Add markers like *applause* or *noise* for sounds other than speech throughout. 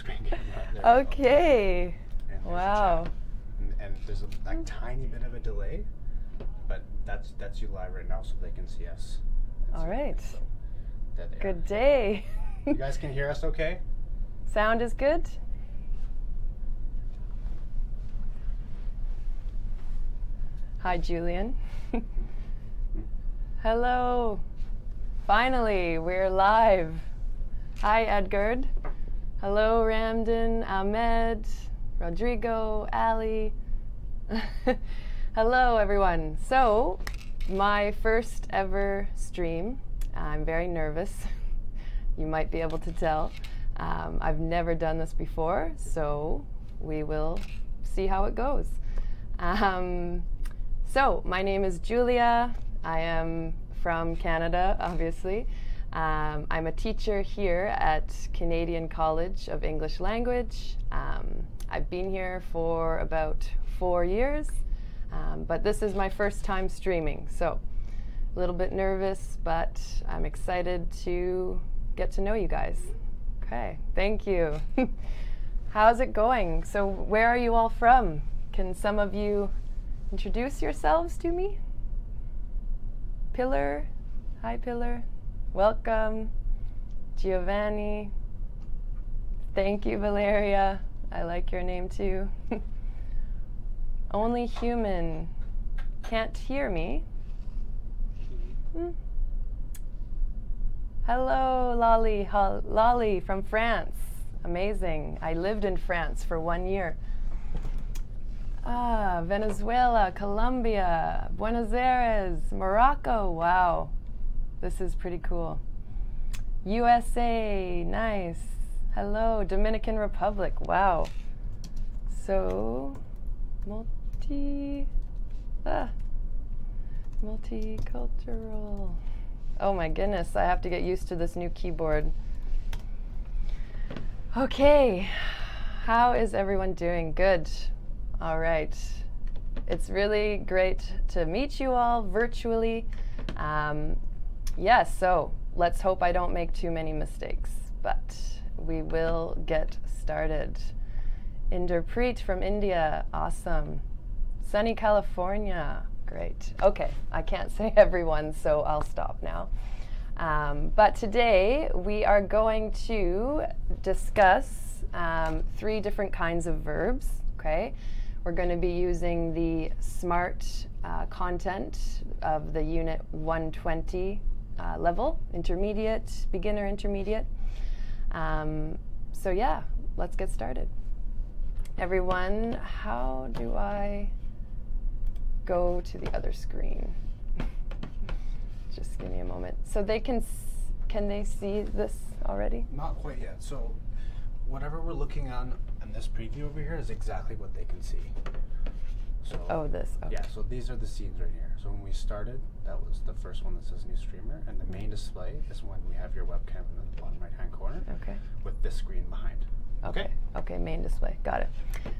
Screen camera. Okay. Wow. And, and there's a like, tiny bit of a delay, but that's that's you live right now, so they can see us. All right. So, they are. Good day. You guys can hear us okay? Sound is good? Hi, Julian. *laughs* Hello. Finally, we're live. Hi, Edgard. Hello, Ramden, Ahmed, Rodrigo, Ali. *laughs* Hello, everyone. So, my first ever stream. I'm very nervous. *laughs* you might be able to tell. Um, I've never done this before, so we will see how it goes. Um, so, my name is Julia. I am from Canada, obviously. Um, I'm a teacher here at Canadian College of English Language. Um, I've been here for about four years, um, but this is my first time streaming, so a little bit nervous, but I'm excited to get to know you guys. Okay, thank you. *laughs* How's it going? So, where are you all from? Can some of you introduce yourselves to me? Pillar. Hi, Pillar. Welcome. Giovanni. Thank you, Valeria. I like your name too. *laughs* Only human. Can't hear me. Hmm. Hello, Lolly. Lolly from France. Amazing. I lived in France for one year. Ah, Venezuela, Colombia, Buenos Aires, Morocco. Wow. This is pretty cool. USA, nice. Hello, Dominican Republic. Wow. So, multi. Ah, multicultural. Oh my goodness, I have to get used to this new keyboard. Okay, how is everyone doing? Good. All right. It's really great to meet you all virtually. Um, yes, so let's hope I don't make too many mistakes, but we will get started. Inderpreet from India, awesome. Sunny California, great. Okay, I can't *laughs* say everyone, so I'll stop now. Um, but today we are going to discuss um, three different kinds of verbs, okay? We're going to be using the SMART uh, content of the Unit 120 uh, level, intermediate, beginner intermediate. Um, so, yeah, let's get started. Everyone, how do I go to the other screen? *laughs* Just give me a moment. So they can, can they see this already? Not quite yet. So, whatever we're looking on in this preview over here is exactly what they can see. So, Oh, this. Okay. yeah. So these are the scenes right here. So when we started, that was the first one that says new streamer, and the main display is when we have your webcam in the bottom right hand corner Okay. with this screen behind. Okay. Okay, main display. Got it.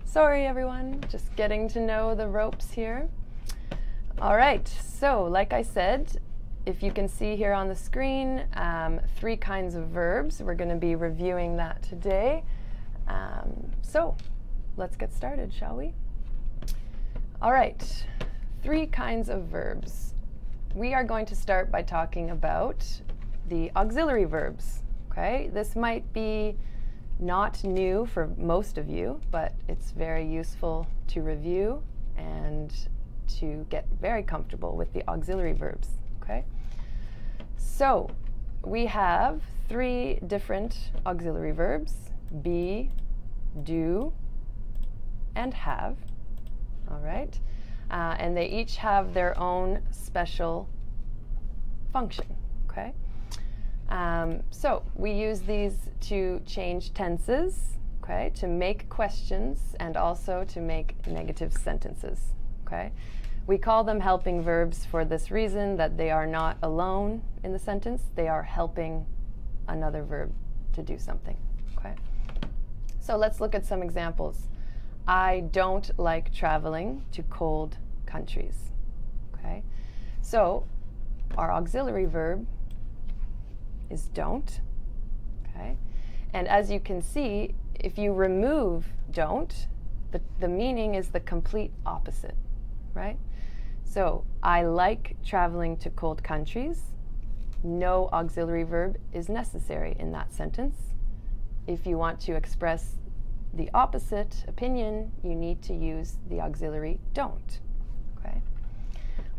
Sorry, everyone. Just getting to know the ropes here. All right. So, like I said, if you can see here on the screen, um, three kinds of verbs. We're going to be reviewing that today. Um, so, let's get started, shall we? All right. Three kinds of verbs. We are going to start by talking about the auxiliary verbs. Okay. This might be not new for most of you, but it's very useful to review and to get very comfortable with the auxiliary verbs. Okay? So, we have three different auxiliary verbs be, do, and have. All right? Uh, and they each have their own special function. Okay? Um, so we use these to change tenses, okay, to make questions and also to make negative sentences, okay. We call them helping verbs for this reason that they are not alone in the sentence, they are helping another verb to do something, okay. So let's look at some examples. I don't like traveling to cold countries, okay. So our auxiliary verb is don't. Okay? And as you can see, if you remove don't, the, the meaning is the complete opposite, right? So, I like traveling to cold countries. No auxiliary verb is necessary in that sentence. If you want to express the opposite opinion, you need to use the auxiliary don't. Okay?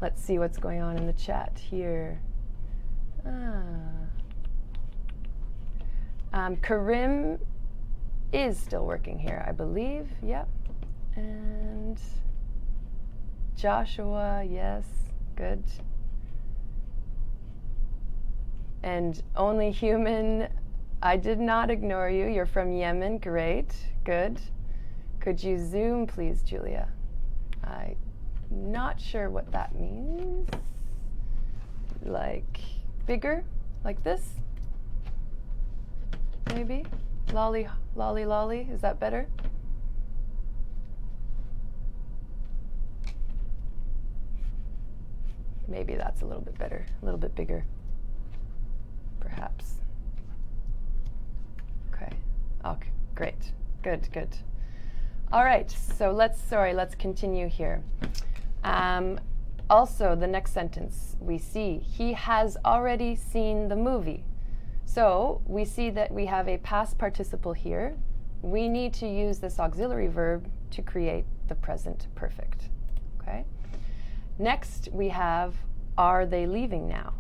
Let's see what's going on in the chat here. Ah. Um, Karim is still working here, I believe. Yep. And Joshua, yes, good. And only human, I did not ignore you. You're from Yemen, great, good. Could you zoom, please, Julia? I'm not sure what that means. Like bigger, like this? Maybe? Lolly, lolly, lolly, is that better? Maybe that's a little bit better, a little bit bigger, perhaps. Okay, okay, great, good, good. All right, so let's, sorry, let's continue here. Um, also, the next sentence we see, he has already seen the movie. So we see that we have a past participle here. We need to use this auxiliary verb to create the present perfect. Okay. Next, we have are they leaving now?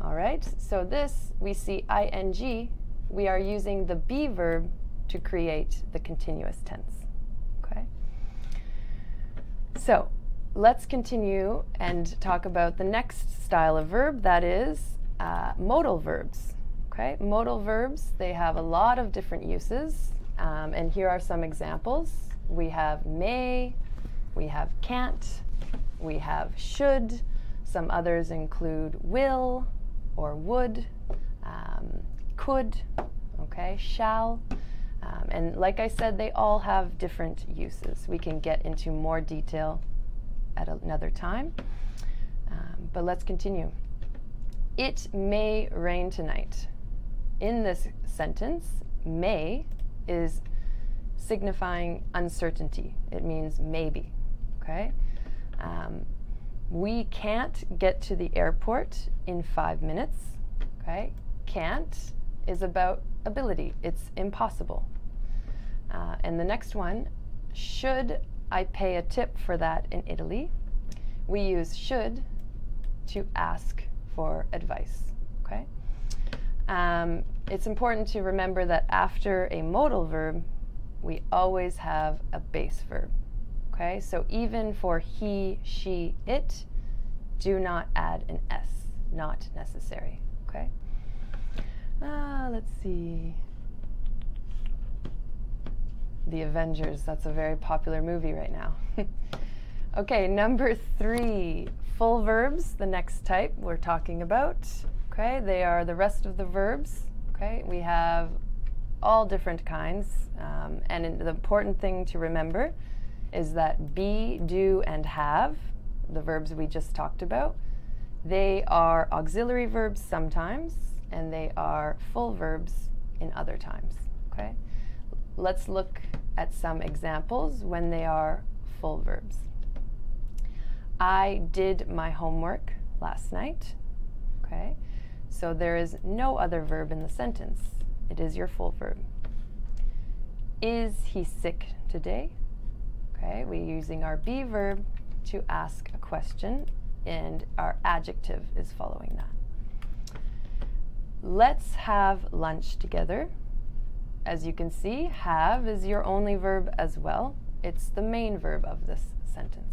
All right. So this we see ing. We are using the be verb to create the continuous tense. Okay. So let's continue and talk about the next style of verb that is uh, modal verbs. Okay, modal verbs, they have a lot of different uses, um, and here are some examples. We have may, we have can't, we have should, some others include will or would, um, could, okay, shall. Um, and like I said, they all have different uses. We can get into more detail at another time. Um, but let's continue. It may rain tonight in this sentence, may is signifying uncertainty. It means maybe. Okay? Um, we can't get to the airport in five minutes. Okay? Can't is about ability, it's impossible. Uh, and the next one, should I pay a tip for that in Italy? We use should to ask for advice. Okay? Um, it's important to remember that after a modal verb, we always have a base verb. Okay, so even for he, she, it, do not add an S, not necessary. Okay, ah, let's see. The Avengers, that's a very popular movie right now. *laughs* okay, number three, full verbs, the next type we're talking about. Okay, they are the rest of the verbs. Okay, we have all different kinds, um, and the important thing to remember is that be, do, and have, the verbs we just talked about, they are auxiliary verbs sometimes, and they are full verbs in other times. Okay, let's look at some examples when they are full verbs. I did my homework last night. Okay. So there is no other verb in the sentence. It is your full verb. Is he sick today? Okay, we're using our be verb to ask a question, and our adjective is following that. Let's have lunch together. As you can see, have is your only verb as well. It's the main verb of this sentence.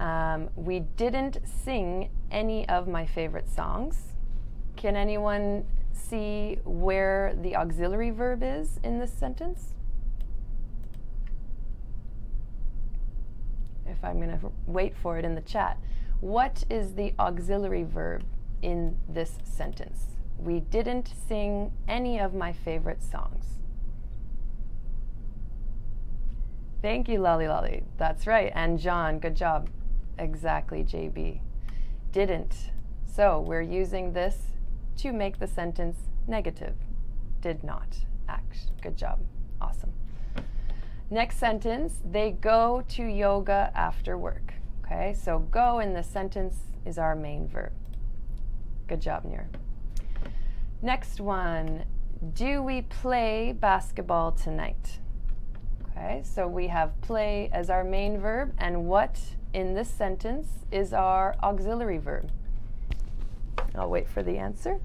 Um, we didn't sing any of my favorite songs. Can anyone see where the auxiliary verb is in this sentence? If I'm going to wait for it in the chat. What is the auxiliary verb in this sentence? We didn't sing any of my favorite songs. Thank you, Lolly Lolly. That's right. And John, good job. Exactly, JB. Didn't. So we're using this to make the sentence negative. did not act. Good job. Awesome. Next sentence, they go to yoga after work. Okay, so go in the sentence is our main verb. Good job, Nir. Next one, do we play basketball tonight? Okay, so we have play as our main verb, and what in this sentence is our auxiliary verb? I'll wait for the answer.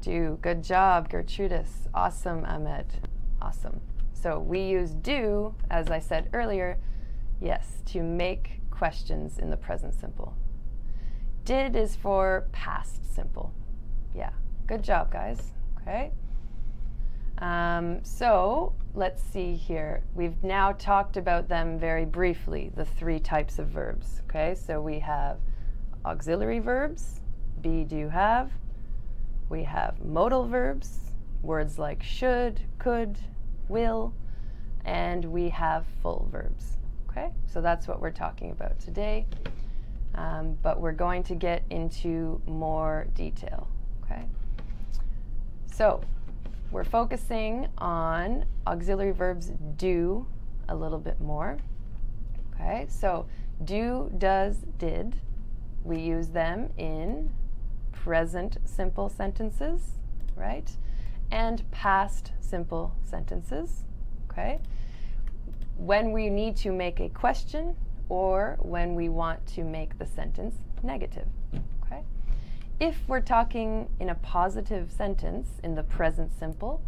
Do. Good job, Gertrudis. Awesome, Ahmed. Awesome. So we use do, as I said earlier, yes, to make questions in the present simple. Did is for past simple. Yeah, good job, guys. Okay. Um, so let's see here. We've now talked about them very briefly, the three types of verbs. Okay, so we have auxiliary verbs, be, do, have. We have modal verbs, words like should, could, will, and we have full verbs. Okay, so that's what we're talking about today. Um, but we're going to get into more detail. Okay, so we're focusing on auxiliary verbs do a little bit more. Okay, so do, does, did. We use them in present simple sentences, right? And past simple sentences, okay? When we need to make a question or when we want to make the sentence negative, okay? If we're talking in a positive sentence in the present simple,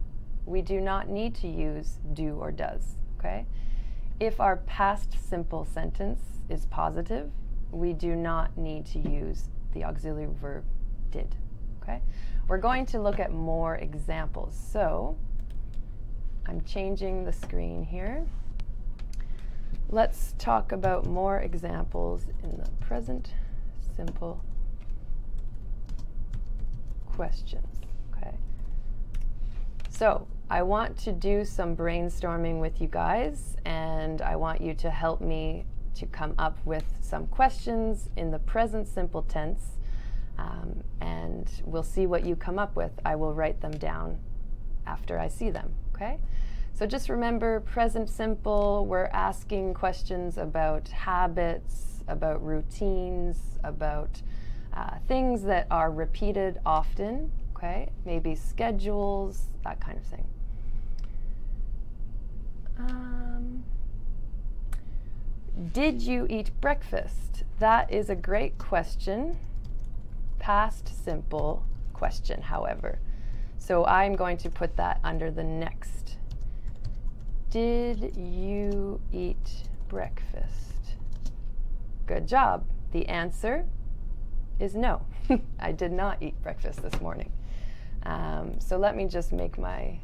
we do not need to use do or does, okay? If our past simple sentence is positive, we do not need to use the auxiliary verb did, okay? We're going to look at more examples. So I'm changing the screen here. Let's talk about more examples in the present simple questions. Okay. So I want to do some brainstorming with you guys, and I want you to help me to come up with some questions in the present simple tense, um, and we'll see what you come up with. I will write them down after I see them. Okay. So just remember present simple, we're asking questions about habits, about routines, about uh, things that are repeated often, okay? Maybe schedules, that kind of thing. Um, did you eat breakfast? That is a great question. Past simple question, however. So I'm going to put that under the next. Did you eat breakfast? Good job. The answer is no. *laughs* I did not eat breakfast this morning. Um, so let me just make my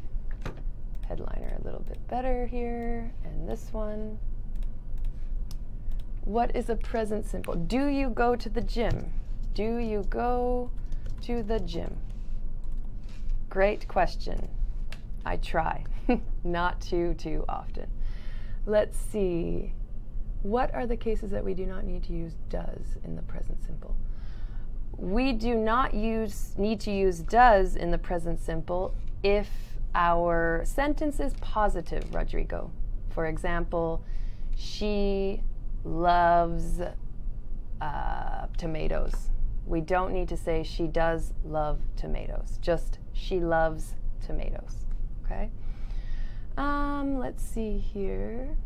headliner a little bit better here. And this one. What is a present simple? Do you go to the gym? Do you go to the gym? Great question. I try, *laughs* not too, too often. Let's see. What are the cases that we do not need to use does in the present simple? we do not use need to use does in the present simple if our sentence is positive, Rodrigo. For example, she loves uh, tomatoes. We don't need to say she does love tomatoes, just she loves tomatoes. Okay? Um, let's see here.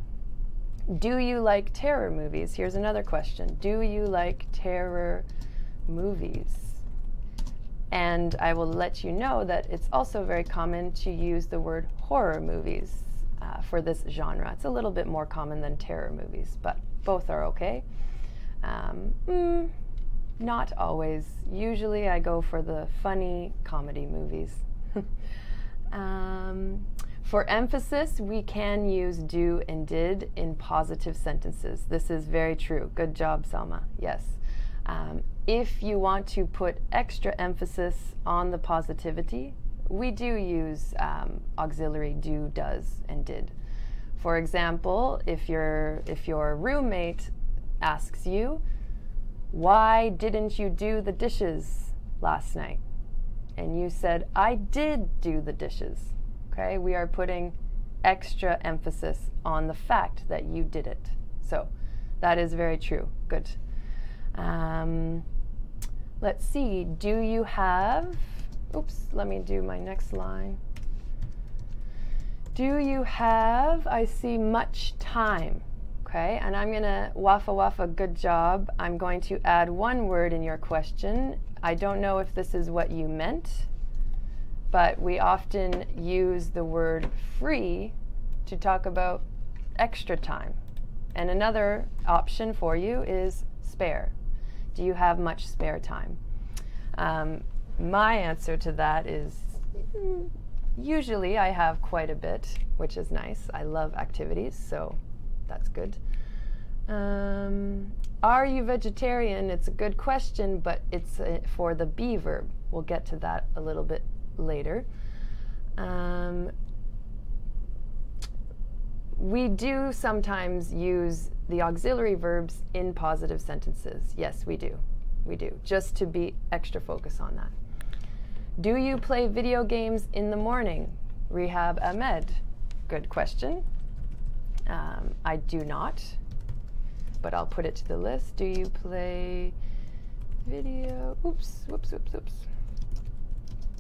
Do you like terror movies? Here's another question. Do you like terror movies. And I will let you know that it's also very common to use the word horror movies uh, for this genre. It's a little bit more common than terror movies, but both are okay. Um, mm, not always. Usually I go for the funny comedy movies. *laughs* um, for emphasis, we can use do and did in positive sentences. This is very true. Good job, Selma. Yes. Um, if you want to put extra emphasis on the positivity, we do use um, auxiliary do, does, and did. For example, if your if your roommate asks you, "Why didn't you do the dishes last night?" and you said, I did do the dishes. Okay, we are putting extra emphasis on the fact that you did it. So that is very true. Good. Um, let's see, do you have, oops, let me do my next line. Do you have, I see, much time? Okay, and I'm going to wafa wafa, good job. I'm going to add one word in your question. I don't know if this is what you meant, but we often use the word free to talk about extra time. And another option for you is spare. Do you have much spare time? Um, my answer to that is mm, usually I have quite a bit, which is nice. I love activities, so that's good. Um, are you vegetarian? It's a good question, but it's uh, for the be verb. We'll get to that a little bit later. Um, we do sometimes use the auxiliary verbs in positive sentences. Yes, we do. We do, just to be extra focus on that. Do you play video games in the morning? Rehab Ahmed. Good question. Um, I do not, but I'll put it to the list. Do you play video? Oops, whoops, whoops, whoops.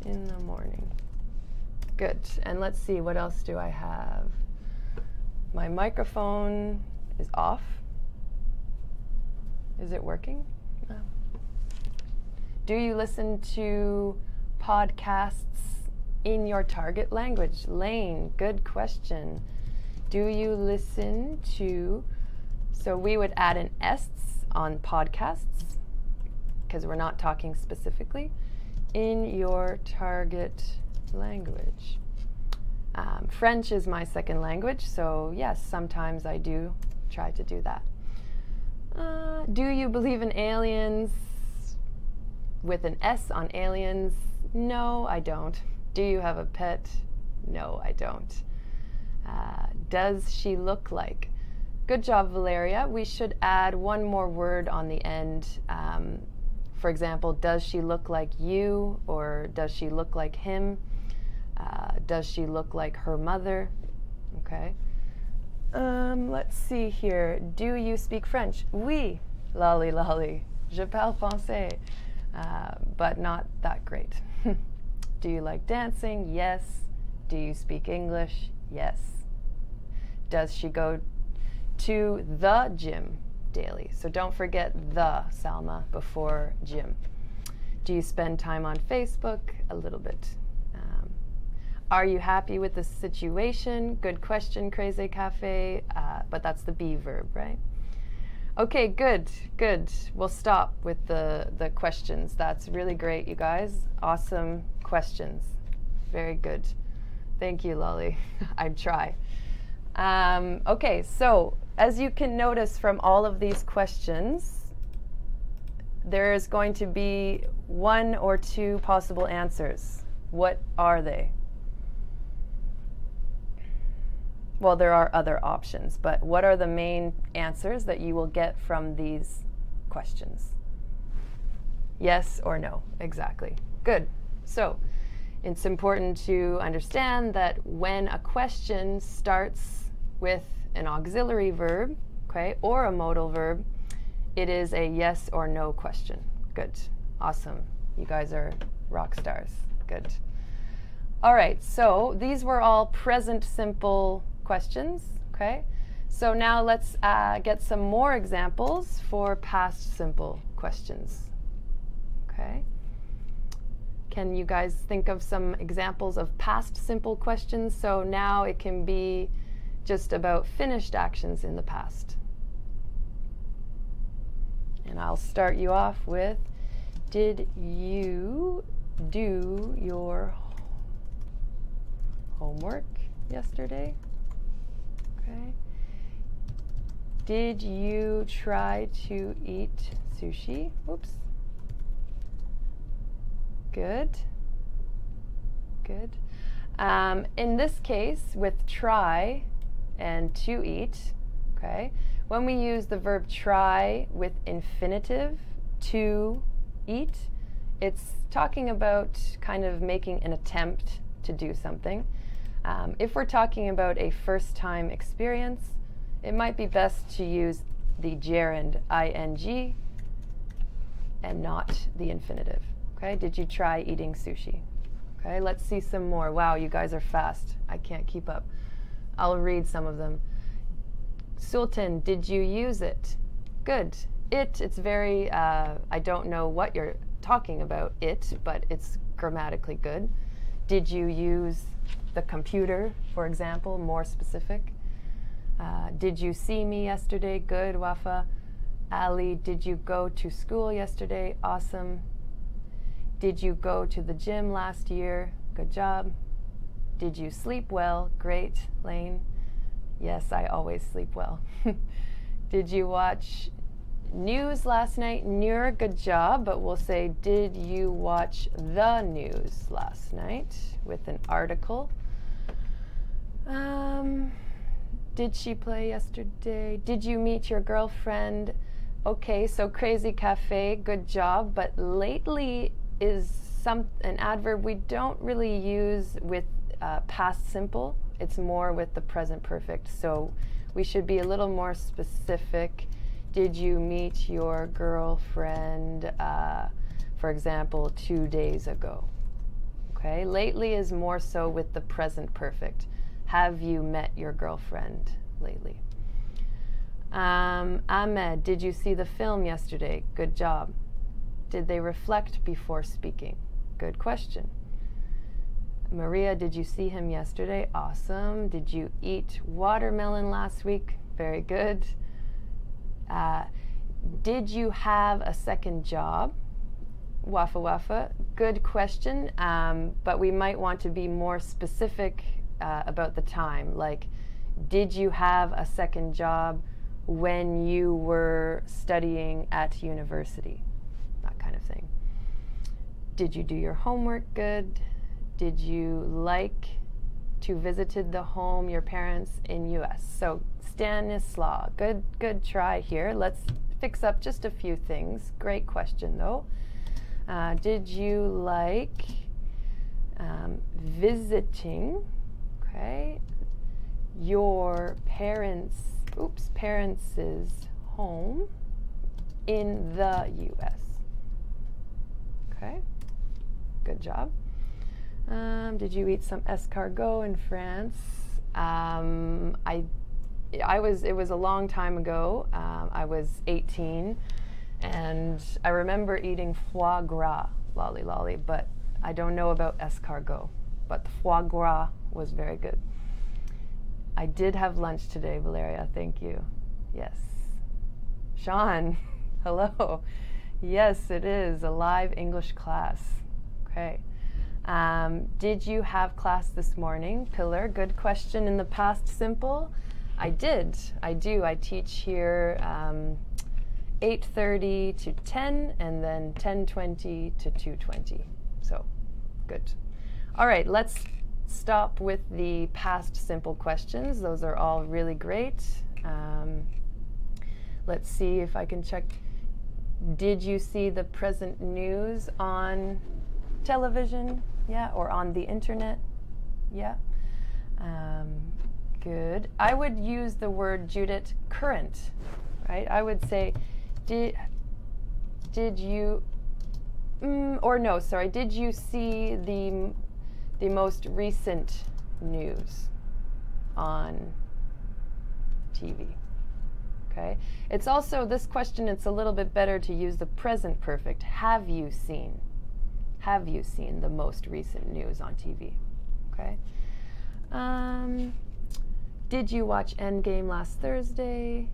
In the morning. Good. And let's see, what else do I have? My microphone is off. Is it working? No. Do you listen to podcasts in your target language? Lane, good question. Do you listen to, so we would add an S on podcasts because we're not talking specifically, in your target language. Um, French is my second language, so yes, sometimes I do try to do that. Uh, do you believe in aliens? With an S on aliens? No, I don't. Do you have a pet? No, I don't. Uh, does she look like? Good job, Valeria. We should add one more word on the end. Um, for example, does she look like you or does she look like him? Uh, does she look like her mother? Okay. Um, let's see here. Do you speak French? Oui, lolly lolly. Je parle français, uh, but not that great. *laughs* Do you like dancing? Yes. Do you speak English? Yes. Does she go to the gym daily? So don't forget the, Salma, before gym. Do you spend time on Facebook? A little bit. Are you happy with the situation? Good question, Crazy Cafe. Uh, but that's the be verb, right? Okay, good, good. We'll stop with the, the questions. That's really great, you guys. Awesome questions. Very good. Thank you, Lolly. *laughs* I'd try. Um, okay, so as you can notice from all of these questions, there is going to be one or two possible answers. What are they? well, there are other options, but what are the main answers that you will get from these questions? Yes or no, exactly. Good. So it's important to understand that when a question starts with an auxiliary verb, okay, or a modal verb, it is a yes or no question. Good. Awesome. You guys are rock stars. Good. All right, so these were all present simple questions, okay? So now let's uh, get some more examples for past simple questions, okay? Can you guys think of some examples of past simple questions? So now it can be just about finished actions in the past. And I'll start you off with Did you do your homework yesterday? Okay. Did you try to eat sushi? Oops. Good. Good. Um, in this case, with try and to eat, okay, when we use the verb try with infinitive, to eat, it's talking about kind of making an attempt to do something. Um, if we're talking about a first time experience, it might be best to use the gerund ing and not the infinitive. Okay, did you try eating sushi? Okay, let's see some more. Wow, you guys are fast. I can't keep up. I'll read some of them. Sultan, did you use it? Good. It, it's very, uh, I don't know what you're talking about, it, but it's grammatically good. Did you use the computer, for example, more specific? Uh, did you see me yesterday? Good, Wafa. Ali, did you go to school yesterday? Awesome. Did you go to the gym last year? Good job. Did you sleep well? Great, Lane. Yes, I always sleep well. *laughs* did you watch news last night? Nur, good job, but we'll say, did you watch the news last night with an article? Um, did she play yesterday? Did you meet your girlfriend? Okay, so crazy cafe, good job. But lately is some an adverb we don't really use with uh, past simple. It's more with the present perfect. So we should be a little more specific. Did you meet your girlfriend, uh, for example, two days ago? Okay, lately is more so with the present perfect. Have you met your girlfriend lately? Um, Ahmed, did you see the film yesterday? Good job. Did they reflect before speaking? Good question. Maria, did you see him yesterday? Awesome. Did you eat watermelon last week? Very good. Uh, did you have a second job? Wafa Wafa, good question, um, but we might want to be more specific uh, about the time. Like, did you have a second job when you were studying at university? That kind of thing. Did you do your homework good? Did you like to visited the home your parents in US? So Stanislaw, good good try here. Let's fix up just a few things. Great question though. Uh, did you like um, visiting okay, your parents, oops, parents' home in the US. Okay, good job. Um, did you eat some escargot in France? Um, I, I was. It was a long time ago. Um, I was 18, and I remember eating foie gras, lolly lolly, but I don't know about escargot. But the foie gras was very good. I did have lunch today, Valeria. Thank you. Yes. Sean, *laughs* hello. Yes, it is a live English class. Okay. Um, did you have class this morning? Pillar, good question. In the past simple, I did. I do. I teach here um, 8:30 to 10, and then 10:20 to 2:20. So, good. All right. Let's stop with the past simple questions. Those are all really great. Um, let's see if I can check. Did you see the present news on television? Yeah, or on the internet? Yeah. Um, good. I would use the word Judith current, right? I would say, did did you, mm, or no, sorry, did you see the the most recent news on TV. Okay? It's also, this question, it's a little bit better to use the present perfect. Have you seen? Have you seen the most recent news on TV? Okay? Um, did you watch Endgame last Thursday?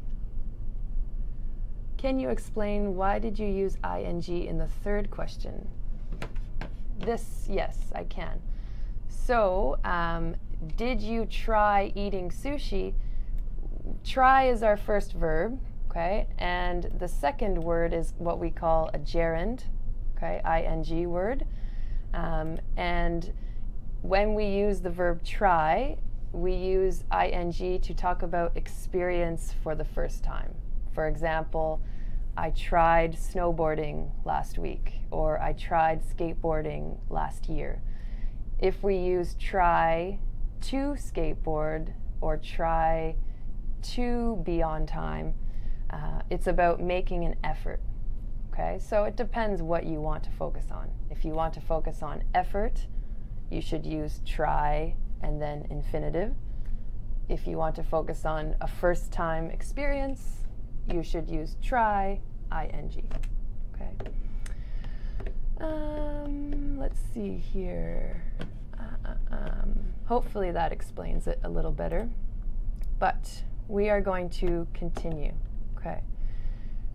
Can you explain why did you use ing in the third question? This, yes, I can. So, um, did you try eating sushi? Try is our first verb, okay? And the second word is what we call a gerund, okay? ing word. Um, and when we use the verb try, we use ing to talk about experience for the first time. For example, I tried snowboarding last week, or I tried skateboarding last year. If we use try to skateboard or try to be on time, uh, it's about making an effort. Okay, so it depends what you want to focus on. If you want to focus on effort, you should use try and then infinitive. If you want to focus on a first time experience, you should use try ing. Okay. Um, let's see here. Uh, uh, um, hopefully that explains it a little better. But we are going to continue. Okay.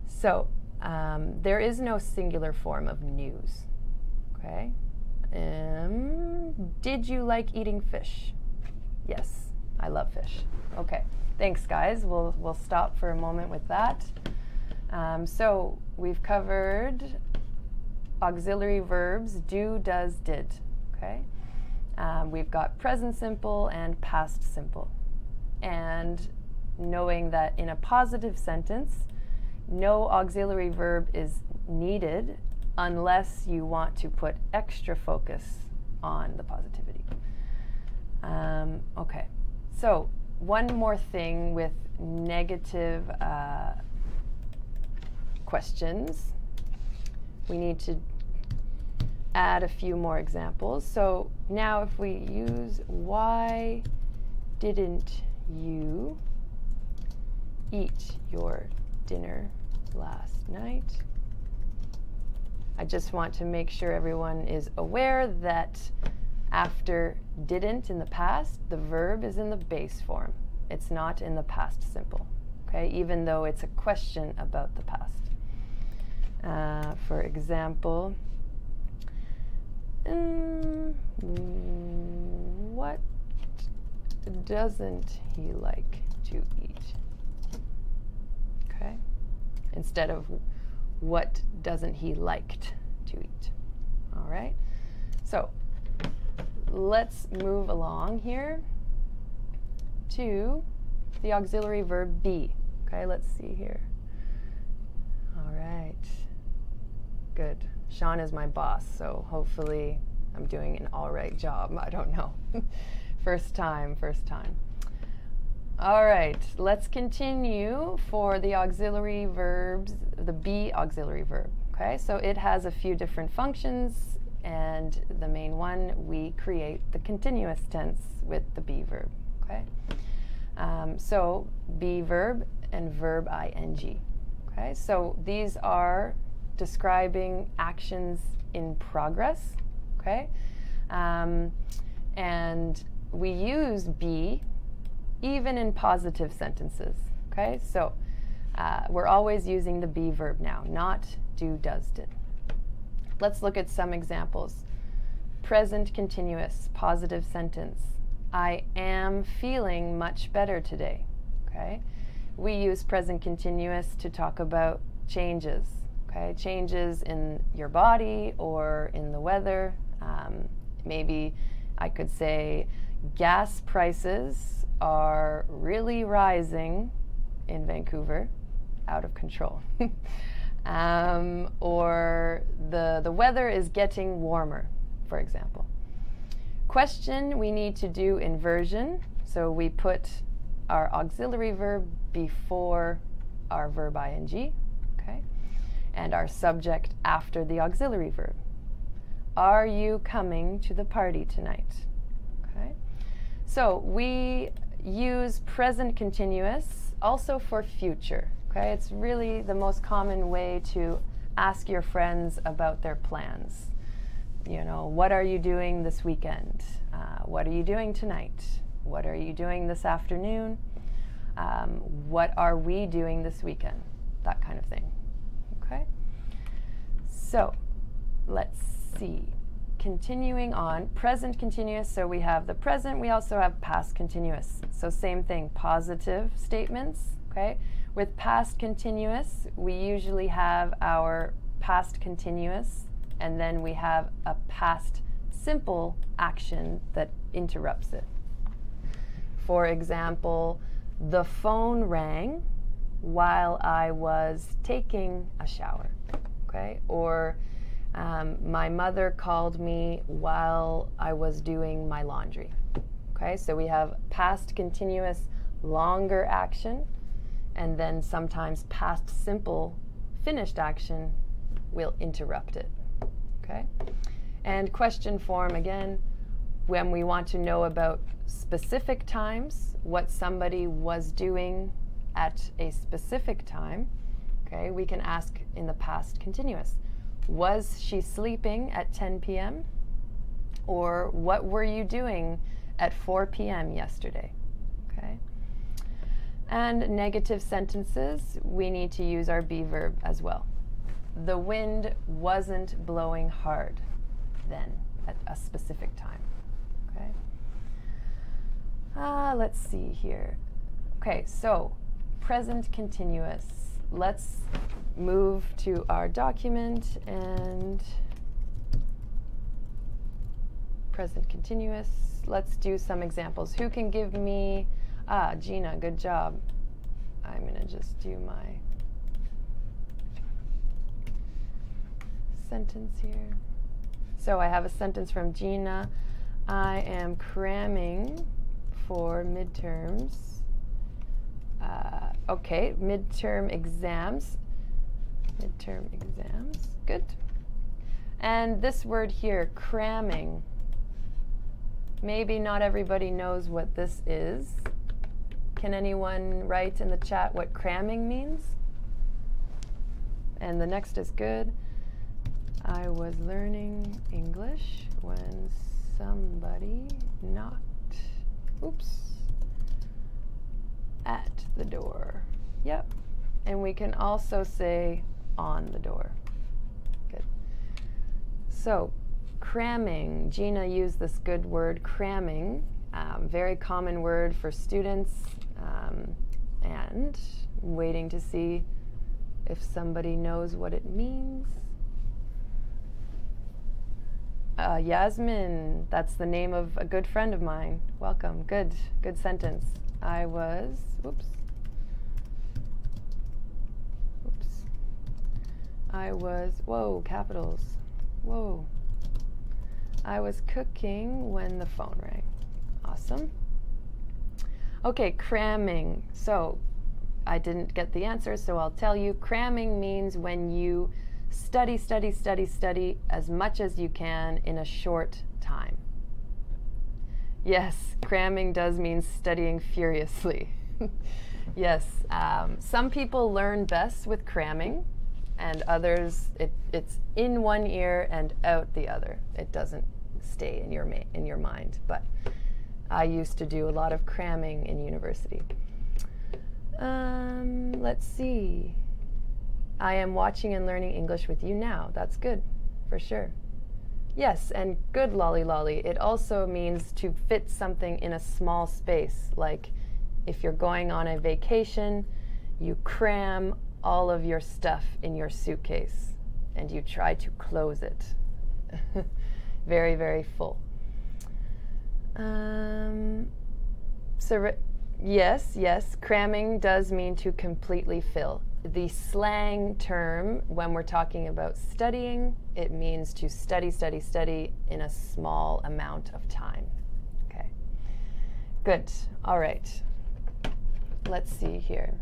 So um, there is no singular form of news. Okay. Um, did you like eating fish? Yes, I love fish. Okay. Thanks, guys. We'll we'll stop for a moment with that. Um, so we've covered auxiliary verbs do, does, did. Okay. Um, we've got present simple and past simple. And knowing that in a positive sentence, no auxiliary verb is needed unless you want to put extra focus on the positivity. Um, okay, so one more thing with negative uh, questions. We need to add a few more examples. So now if we use why didn't you eat your dinner last night? I just want to make sure everyone is aware that after didn't in the past, the verb is in the base form. It's not in the past simple, okay, even though it's a question about the past. Uh, for example, um, what doesn't he like to eat? Okay, instead of what doesn't he liked to eat? All right, so let's move along here to the auxiliary verb be. Okay, let's see here. All right. Good. Sean is my boss, so hopefully I'm doing an all right job. I don't know. *laughs* first time, first time. All right, let's continue for the auxiliary verbs, the be auxiliary verb. Okay, so it has a few different functions, and the main one, we create the continuous tense with the be verb. Okay, um, so be verb and verb ing. Okay, so these are describing actions in progress. Okay, um, and we use be even in positive sentences. Okay, so uh, we're always using the be verb now, not do, does, did. Let's look at some examples. Present continuous, positive sentence. I am feeling much better today. Okay, we use present continuous to talk about changes okay? Changes in your body or in the weather. Um, maybe I could say gas prices are really rising in Vancouver, out of control. *laughs* um, or the, the weather is getting warmer, for example. Question we need to do inversion. So we put our auxiliary verb before our verb ing okay? and our subject after the auxiliary verb. Are you coming to the party tonight? Okay. So we use present continuous also for future. Okay. It's really the most common way to ask your friends about their plans. You know, what are you doing this weekend? Uh, what are you doing tonight? What are you doing this afternoon? Um, what are we doing this weekend? That kind of thing. Okay? So let's see. Continuing on, present continuous. So we have the present, we also have past continuous. So same thing, positive statements, okay? With past continuous, we usually have our past continuous, and then we have a past simple action that interrupts it. For example, the phone rang while I was taking a shower. Okay? Or um, my mother called me while I was doing my laundry. Okay? So we have past continuous longer action and then sometimes past simple finished action will interrupt it. Okay? And question form again, when we want to know about specific times, what somebody was doing at a specific time, okay, we can ask in the past continuous. Was she sleeping at 10 p.m.? Or what were you doing at 4 p.m. yesterday? Okay. And negative sentences, we need to use our be verb as well. The wind wasn't blowing hard then at a specific time. Okay. Uh, let's see here. Okay, so present continuous. Let's move to our document and present continuous. Let's do some examples. Who can give me Ah, Gina, good job. I'm going to just do my sentence here. So I have a sentence from Gina. I am cramming for midterms. Uh, okay, midterm exams. Midterm exams. Good. And this word here, cramming. Maybe not everybody knows what this is. Can anyone write in the chat what cramming means? And the next is good. I was learning English when somebody knocked, oops, at the door. Yep. And we can also say on the door. Good. So, cramming. Gina used this good word, cramming. Um, very common word for students um, and waiting to see if somebody knows what it means. Uh, Yasmin, that's the name of a good friend of mine. Welcome. Good, good sentence. I was, whoops. Whoops. I was, whoa, capitals. Whoa. I was cooking when the phone rang. Awesome. Okay, cramming. So I didn't get the answer, so I'll tell you. Cramming means when you study, study, study, study as much as you can in a short time. Yes, cramming does mean studying furiously. *laughs* yes, um, some people learn best with cramming, and others it, it's in one ear and out the other. It doesn't stay in your in your mind, but I used to do a lot of cramming in university. Um, let's see. I am watching and learning English with you now. That's good, for sure. Yes, and good lolly lolly. It also means to fit something in a small space. Like if you're going on a vacation, you cram all of your stuff in your suitcase and you try to close it. *laughs* very, very full. Um, so, yes, yes, cramming does mean to completely fill. The slang term, when we're talking about studying, it means to study, study, study in a small amount of time. Okay. Good. All right. Let's see here.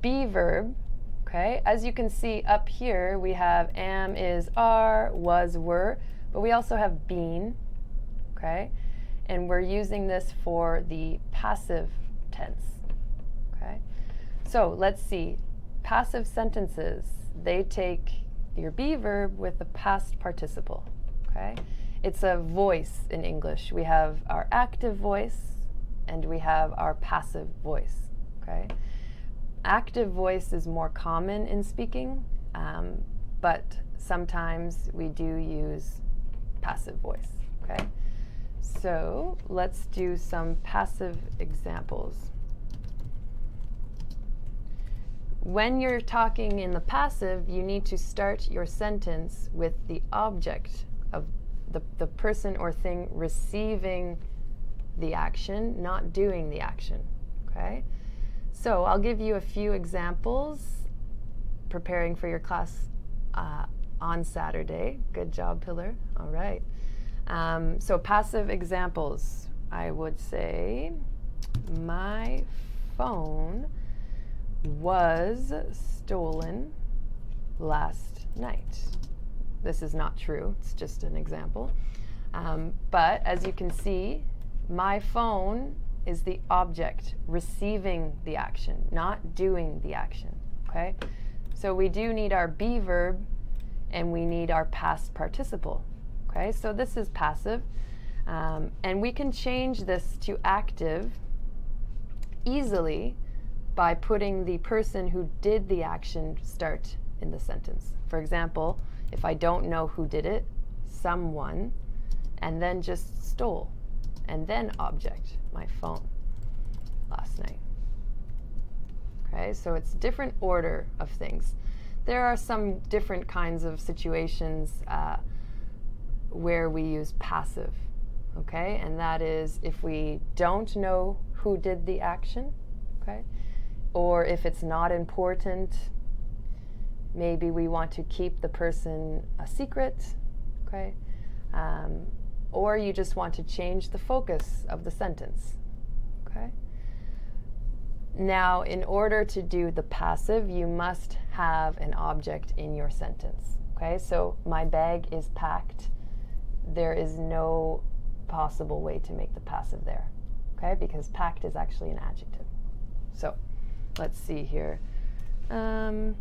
Be verb. Okay. As you can see up here, we have am, is, are, was, were. But we also have been, okay? And we're using this for the passive tense? So let's see. Passive sentences, they take your be verb with the past participle, okay? It's a voice in English. We have our active voice and we have our passive voice, okay? Active voice is more common in speaking, um, but sometimes we do use passive voice, okay? So let's do some passive examples. When you're talking in the passive, you need to start your sentence with the object of the, the person or thing receiving the action, not doing the action, okay? So I'll give you a few examples preparing for your class uh, on Saturday. Good job, Pillar. All right. Um, so passive examples, I would say my phone was stolen last night. This is not true, it's just an example. Um, but as you can see, my phone is the object receiving the action, not doing the action. Okay? So we do need our be verb and we need our past participle. Okay? So this is passive. Um, and we can change this to active easily by putting the person who did the action start in the sentence. For example, if I don't know who did it, someone, and then just stole, and then object, my phone, last night. Okay, so it's different order of things. There are some different kinds of situations uh, where we use passive, okay, and that is if we don't know who did the action, okay, or if it's not important, maybe we want to keep the person a secret, okay, um, or you just want to change the focus of the sentence, okay. Now, in order to do the passive, you must have an object in your sentence. Okay, so my bag is packed. There is no possible way to make the passive there. Okay, because packed is actually an adjective. So let's see here. Um,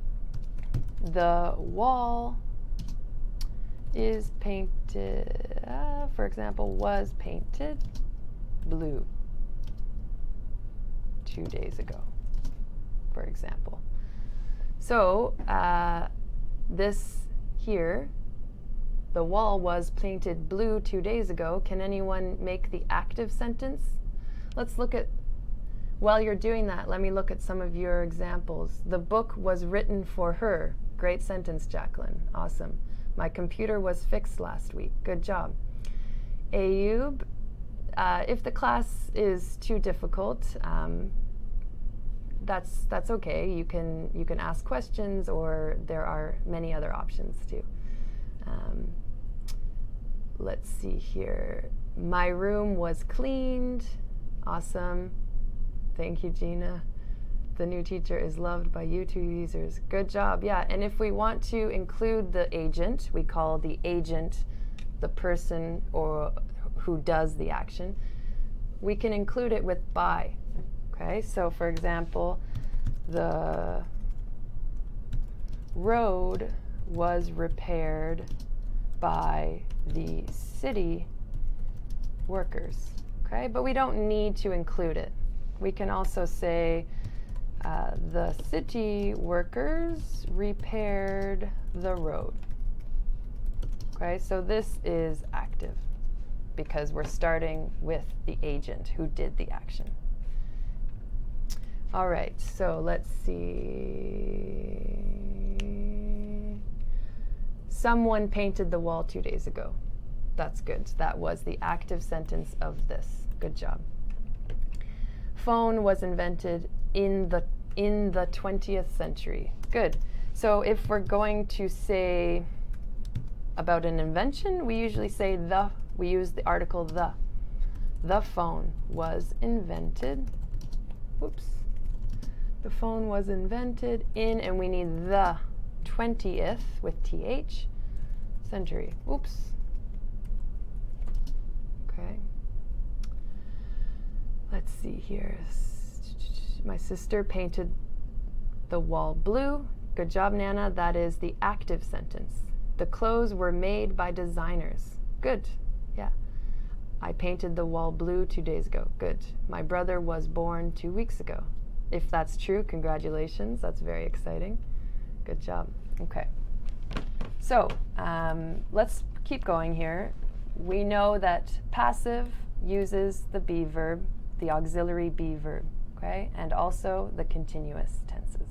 the wall is painted, uh, for example, was painted blue two days ago, for example. So uh, this here, the wall was painted blue two days ago. Can anyone make the active sentence? Let's look at, while you're doing that, let me look at some of your examples. The book was written for her. Great sentence, Jacqueline. Awesome. My computer was fixed last week. Good job. Ayub, uh, if the class is too difficult, um, that's that's okay. You can you can ask questions, or there are many other options too. Um, let's see here. My room was cleaned. Awesome. Thank you, Gina. The new teacher is loved by YouTube users. Good job. Yeah, and if we want to include the agent, we call the agent the person or who does the action. We can include it with by. Okay, so for example, the road was repaired by the city workers. Okay, but we don't need to include it. We can also say uh, the city workers repaired the road. Okay, so this is active because we're starting with the agent who did the action. All right, so let's see. Someone painted the wall two days ago. That's good. That was the active sentence of this. Good job. Phone was invented in the in the 20th century. Good. So if we're going to say about an invention, we usually say the. We use the article the. The phone was invented. Oops the phone was invented in, and we need the 20th with th century. Oops. Okay. Let's see here. My sister painted the wall blue. Good job, Nana. That is the active sentence. The clothes were made by designers. Good. Yeah. I painted the wall blue two days ago. Good. My brother was born two weeks ago. If that's true, congratulations. That's very exciting. Good job. Okay. So um, let's keep going here. We know that passive uses the be verb, the auxiliary be verb, okay, and also the continuous tenses.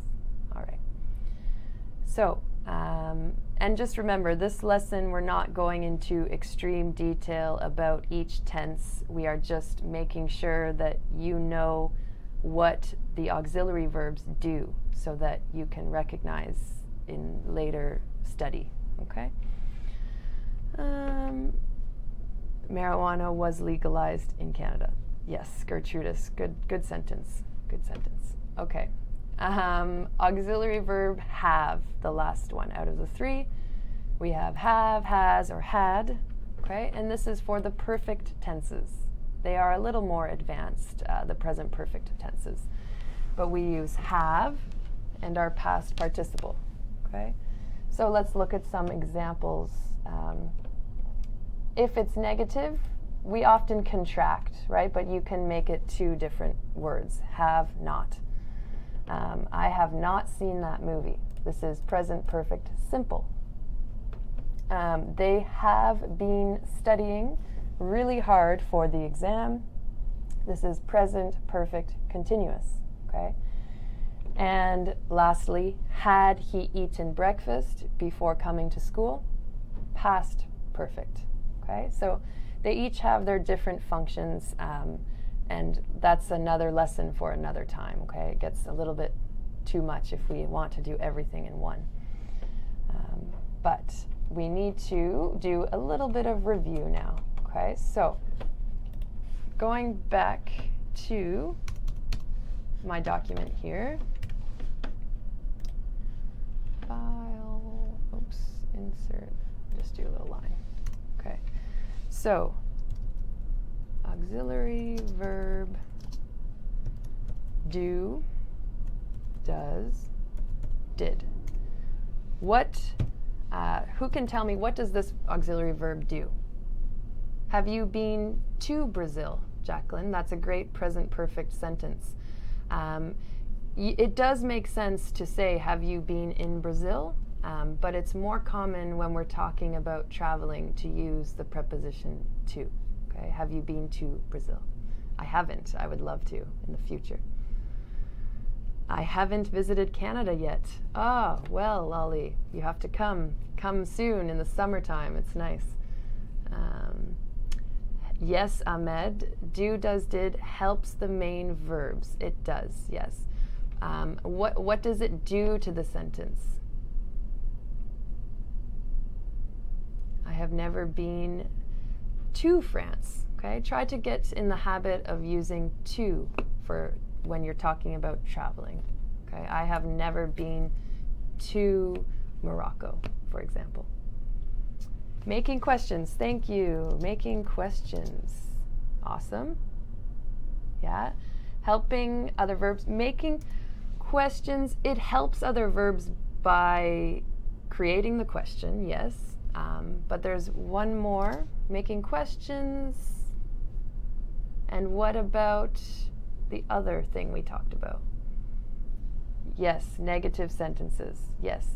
All right. So, um, and just remember, this lesson we're not going into extreme detail about each tense. We are just making sure that you know what the auxiliary verbs do so that you can recognize in later study. Okay? Um, marijuana was legalized in Canada. Yes, Gertrudis. Good, good sentence. Good sentence. Okay. Um, auxiliary verb have, the last one out of the three. We have have, has, or had. Okay, and this is for the perfect tenses. They are a little more advanced, uh, the present perfect tenses. But we use have and our past participle. Okay, so let's look at some examples. Um, if it's negative, we often contract, right? But you can make it two different words have not. Um, I have not seen that movie. This is present perfect simple. Um, they have been studying really hard for the exam. This is present perfect continuous, okay? And lastly, had he eaten breakfast before coming to school? Past perfect, okay? So they each have their different functions, um, and that's another lesson for another time, okay? It gets a little bit too much if we want to do everything in one. Um, but we need to do a little bit of review now, okay? So going back to my document here, file, oops, insert, just do a little line. So auxiliary verb do, does, did. What, uh, who can tell me what does this auxiliary verb do? Have you been to Brazil, Jacqueline? That's a great present perfect sentence. Um, it does make sense to say, Have you been in Brazil? Um, but it's more common when we're talking about traveling to use the preposition to. Okay, have you been to Brazil? I haven't. I would love to in the future. I haven't visited Canada yet. Ah, oh, well, Lolly, you have to come. Come soon in the summertime. It's nice. Um, yes, Ahmed. Do, does, did helps the main verbs. It does, yes. Um, what, what does it do to the sentence? I have never been to France. Okay, try to get in the habit of using to for when you're talking about traveling. Okay, I have never been to Morocco, for example. Making questions. Thank you. Making questions. Awesome. Yeah. Helping other verbs. Making questions. It helps other verbs by creating the question, yes. Um, but there's one more making questions. And what about the other thing we talked about? Yes, negative sentences. Yes,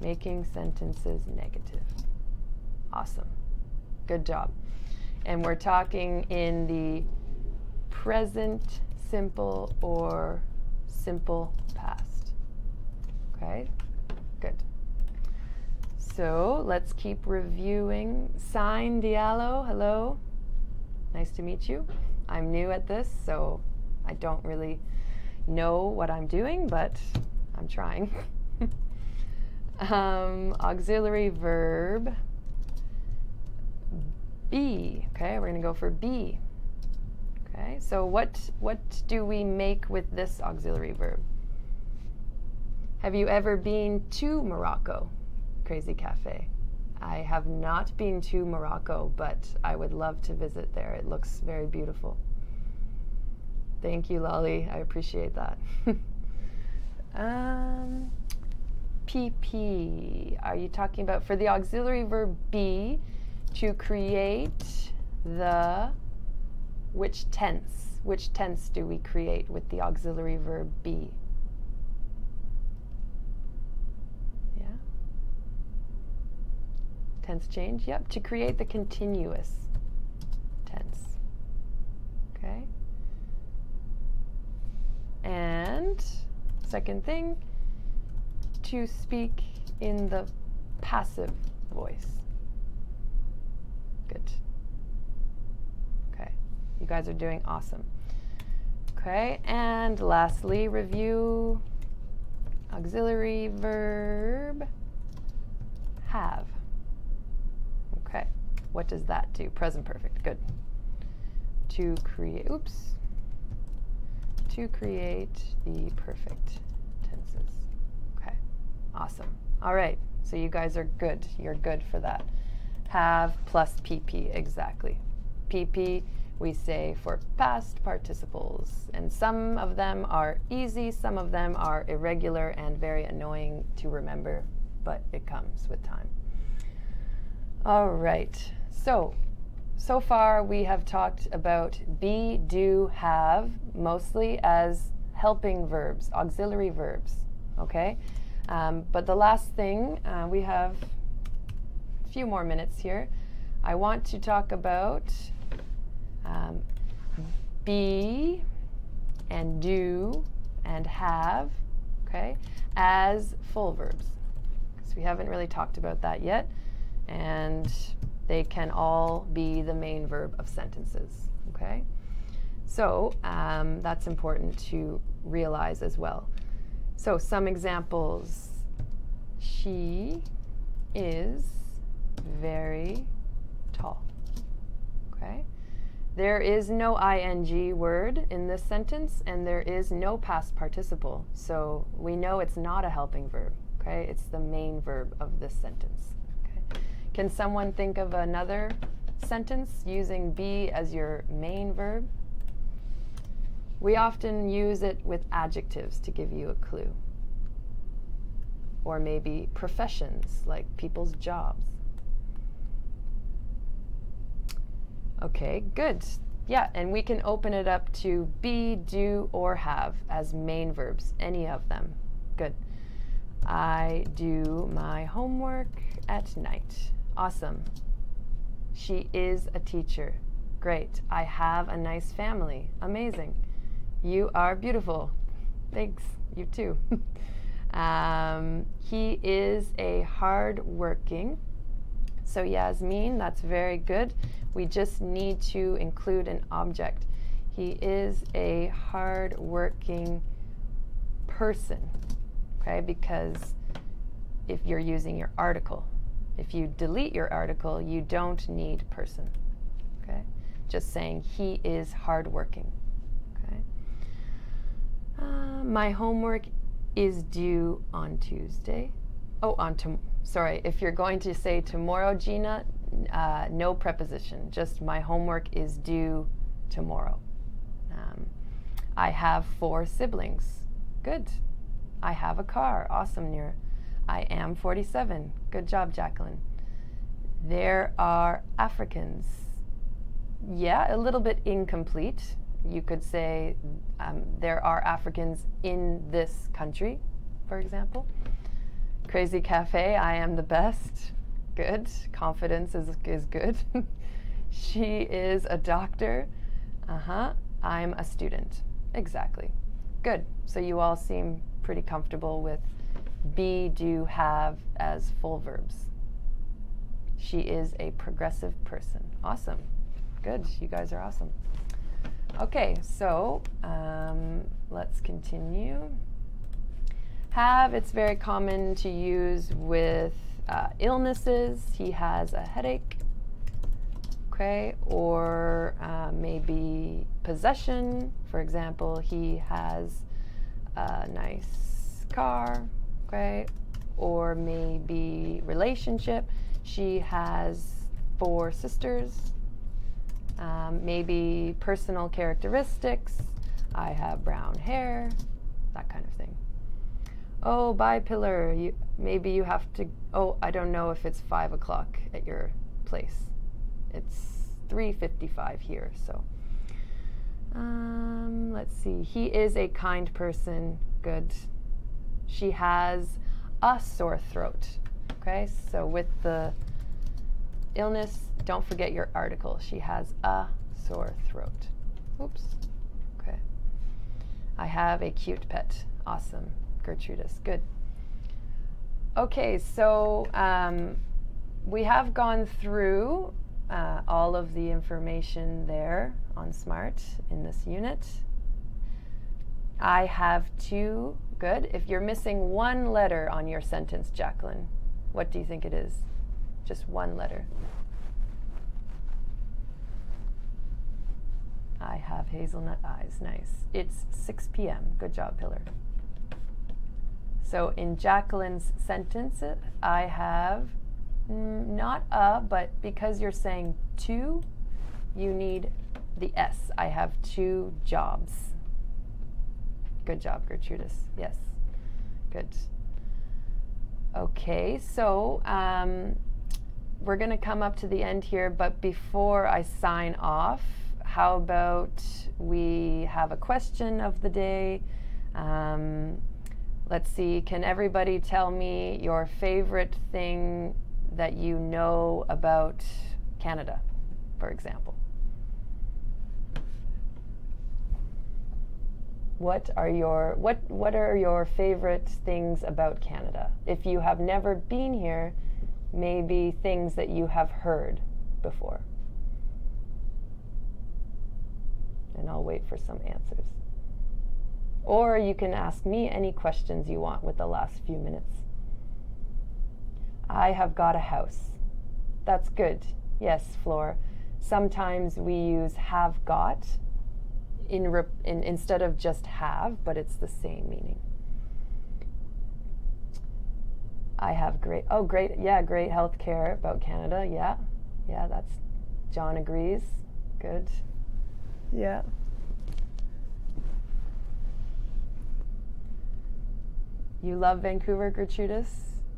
making sentences negative. Awesome. Good job. And we're talking in the present simple or simple past. Okay, good. So let's keep reviewing. Sign Diallo, hello. Nice to meet you. I'm new at this, so I don't really know what I'm doing, but I'm trying. *laughs* um, auxiliary verb be. Okay, we're going to go for be. Okay, so what, what do we make with this auxiliary verb? Have you ever been to Morocco, Crazy Cafe? I have not been to Morocco, but I would love to visit there. It looks very beautiful. Thank you, Lolly. I appreciate that. *laughs* um, PP. Are you talking about for the auxiliary verb be to create the which tense? Which tense do we create with the auxiliary verb be? Yeah? Tense change? Yep, to create the continuous tense. Okay? And second thing, to speak in the passive voice. Good. Okay, you guys are doing awesome. Okay, and lastly, review auxiliary verb have. Okay, what does that do? Present perfect, good. To create, oops, to create the perfect tenses. Okay, awesome. All right, so you guys are good. You're good for that. Have plus PP, exactly. PP we say for past participles, and some of them are easy, some of them are irregular and very annoying to remember, but it comes with time. All right, so so far we have talked about be, do, have mostly as helping verbs, auxiliary verbs, okay? Um, but the last thing, uh, we have a few more minutes here. I want to talk about um, be and do and have, okay, as full verbs. Because we haven't really talked about that yet. And they can all be the main verb of sentences, okay? So um, that's important to realize as well. So, some examples she is very tall, okay? There is no ing word in this sentence, and there is no past participle. So we know it's not a helping verb, okay? It's the main verb of this sentence. Can someone think of another sentence using be as your main verb? We often use it with adjectives to give you a clue. Or maybe professions, like people's jobs. Okay, good. Yeah, and we can open it up to be, do, or have as main verbs, any of them. Good. I do my homework at night. Awesome. She is a teacher. Great. I have a nice family. Amazing. You are beautiful. Thanks. You too. *laughs* um, he is a hard working. So Yasmin, that's very good. We just need to include an object. He is a hard-working person, okay? Because if you're using your article, if you delete your article, you don't need person, okay? Just saying he is hardworking, okay? Uh, my homework is due on Tuesday. Oh, on to sorry. If you're going to say tomorrow, Gina, uh, no preposition, just my homework is due tomorrow. Um, I have four siblings. Good. I have a car. Awesome, Nira. I am 47. Good job, Jacqueline. There are Africans. Yeah, a little bit incomplete. You could say um, there are Africans in this country, for example. Crazy Cafe, I am the best good. Confidence is, is good. *laughs* she is a doctor. Uh huh. I'm a student. Exactly. Good. So you all seem pretty comfortable with be, do, have as full verbs. She is a progressive person. Awesome. Good. You guys are awesome. Okay, so um, let's continue. Have, it's very common to use with uh, illnesses. He has a headache, okay, or uh, maybe possession. For example, he has a nice car, okay, or maybe relationship. She has four sisters. Um, maybe personal characteristics. I have brown hair, that kind of thing oh, bye, Pillar. You, maybe you have to. Oh, I don't know if it's five o'clock at your place. It's three fifty-five here. So, um, let's see. He is a kind person. Good. She has a sore throat. Okay, so with the illness, don't forget your article. She has a sore throat. Oops. Okay. I have a cute pet. Awesome. Gertrudis. Good. Okay, so um, we have gone through uh, all of the information there on Smrt in this unit. I have two. Good. If you're missing one letter on your sentence, Jacqueline, what do you think it is? Just one letter. I have hazelnut eyes. Nice. It's 6 p.m. Good job, Pillar. So in Jacqueline's sentence, I have mm, not a, but because you're saying two, you need the S. I have two jobs. Good job, Gertrudis. Yes. Good. Okay, so um, we're going to come up to the end here, but before I sign off, how about we have a question of the day? Um, let's see, can everybody tell me your favorite thing that you know about Canada, for example? What are your what what are your favorite things about Canada? If you have never been here, maybe things that you have heard before. and I'll wait for some answers. Or you can ask me any questions you want with the last few minutes. I have got a house. That's good. Yes, Floor. Sometimes we use have got in, rep- in, instead of just have, but it's the same meaning. I have great, oh, great, yeah, great health care about Canada. Yeah, yeah, that's, John agrees. Good. Yeah. You love Vancouver, Gertrudis?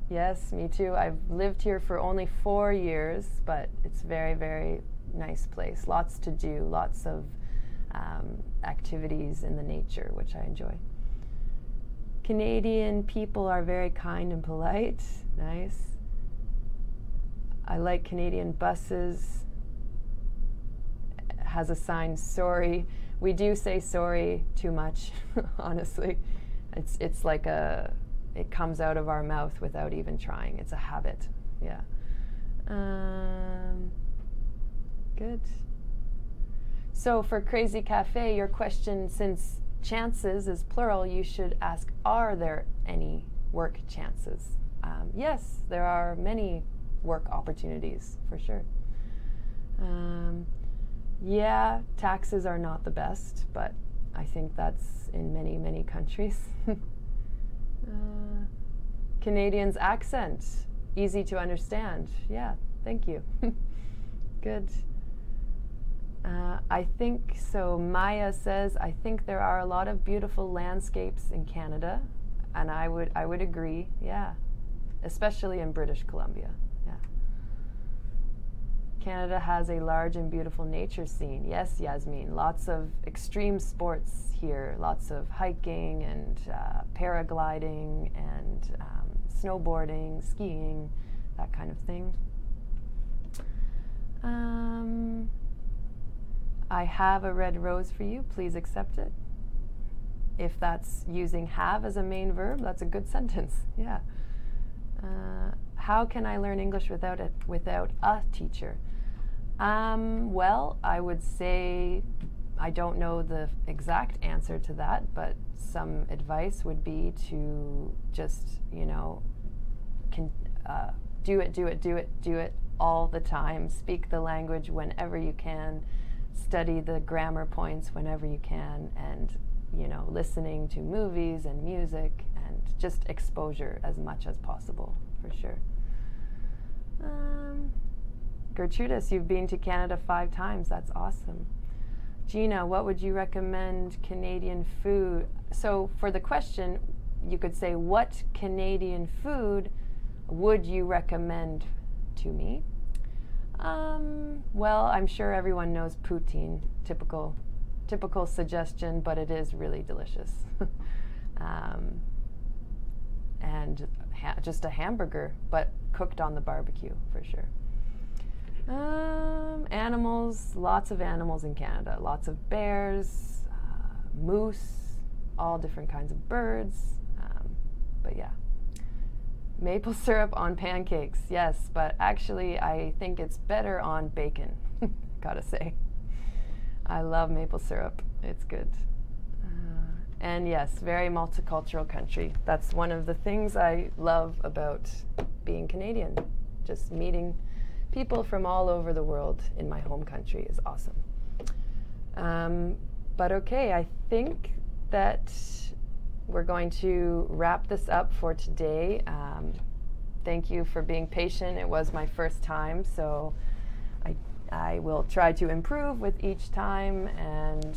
Yes, me too. I've lived here for only four years, but it's very, very nice place. Lots to do, lots of um, activities in the nature, which I enjoy. Canadian people are very kind and polite. Nice. I like Canadian buses It has a sign sorry. We do say sorry too much, *laughs* honestly. It's it's like a it comes out of our mouth without even trying. It's a habit. Yeah. Um, good. So for Crazy Cafe, your question, since chances is plural, you should ask, are there any work chances? Um, yes, there are many work opportunities for sure. Um, yeah, taxes are not the best, but I think that's in many, many countries. *laughs* uh, Canadians' accent, easy to understand. Yeah, thank you. *laughs* Good. Uh, I think so. Maya says, I think there are a lot of beautiful landscapes in Canada, and I would I would agree. Yeah, especially in British Columbia. Yeah, Canada has a large and beautiful nature scene. Yes, Yasmin, lots of extreme sports here, lots of hiking and uh, paragliding and um, snowboarding, skiing, that kind of thing. Um, I have a red rose for you. Please accept it. If that's using have as a main verb, that's a good *laughs* sentence. Yeah. Uh, how can I learn English without a, without a teacher? Um, well, I would say I don't know the exact answer to that, but some advice would be to just, you know, can, uh, do it, do it, do it, do it all the time. Speak the language whenever you can. Study the grammar points whenever you can, and you know, listening to movies and music, and just exposure as much as possible for sure. Um, Gertrudis, you've been to Canada five times. That's awesome. Gina, what would you recommend Canadian food? So, for the question, you could say, What Canadian food would you recommend to me? Um, well, I'm sure everyone knows poutine, typical, typical suggestion, but it is really delicious. *laughs* um, and ha- just a hamburger, but cooked on the barbecue for sure. Um, animals, lots of animals in Canada. Lots of bears, uh, moose, all different kinds of birds. Um, but yeah. Maple syrup on pancakes, yes, but actually I think it's better on bacon, *laughs* gotta say. I love maple syrup, it's good. Uh, And yes, very multicultural country. That's one of the things I love about being Canadian. Just meeting people from all over the world in my home country is awesome. Um, but okay, I think that we're going to wrap this up for today. Um, thank you for being patient. It was my first time, so I, I will try to improve with each time. And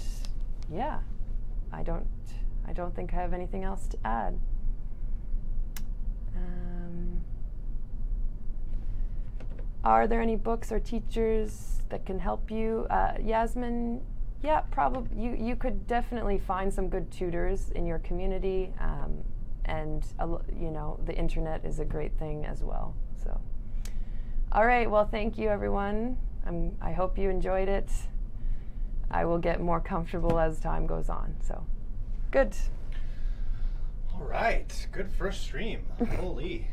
yeah, I don't, I don't think I have anything else to add. Um, are there any books or teachers that can help you, uh, Yasmin? Yeah, probably. You you could definitely find some good tutors in your community, um, and you know the internet is a great thing as well. So, all right. Well, thank you, everyone. I'm, I hope you enjoyed it. I will get more comfortable as time goes on. So, good. All right. Good first stream. *laughs* Holy.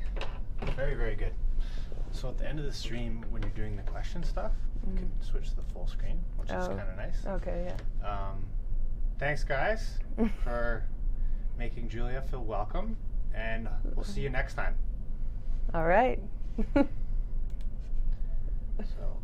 Very very good. So at the end of the stream, when you're doing the question stuff, you can Mm. switch to the full screen, which is Oh. kind of nice. Okay. Yeah. Um, thanks, guys, *laughs* for making Julia feel welcome, and we'll see you next time. All right. *laughs* So